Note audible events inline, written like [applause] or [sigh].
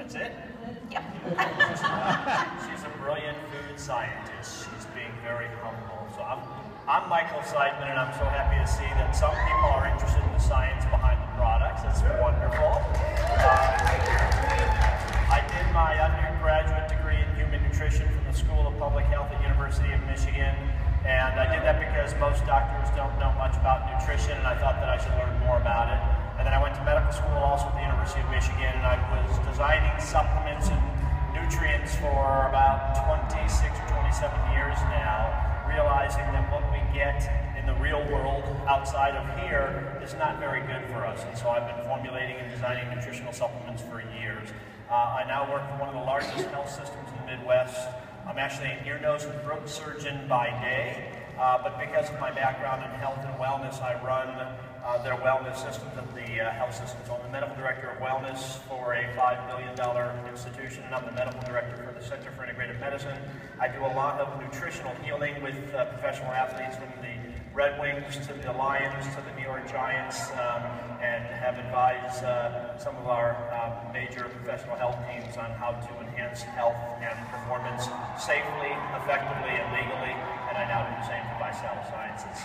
That's it? Yeah. [laughs] She's a brilliant food scientist. She's being very humble. So I'm, I'm Michael Seidman, and I'm so happy to see that some people are interested in the science behind the products. It's wonderful. Uh, I did my undergraduate degree in human nutrition from the School of Public Health at University of Michigan. And I did that because most doctors don't know much about nutrition, and I thought that I should learn more about it. Michigan, I was designing supplements and nutrients for about 26 or 27 years now, realizing that what we get in the real world outside of here is not very good for us. And so I've been formulating and designing nutritional supplements for years. Uh, I now work for one of the largest health systems in the Midwest. I'm actually an ear, nose, and throat surgeon by day, uh, but because of my background in health and wellness, I run uh, their wellness systems at the uh, health system. So I'm the medical director of wellness for a $5 billion institution, and I'm the medical director for the Center for Integrative Medicine. I do a lot of nutritional healing with uh, professional athletes from the Red Wings to the Lions to the New York Giants, um, and have advised uh, some of our uh, major professional health teams on how to enhance health and performance safely, effectively, and legally. And I now do the same for Vital Sciences.